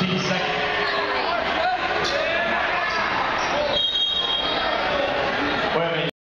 Pittsburgh seconds.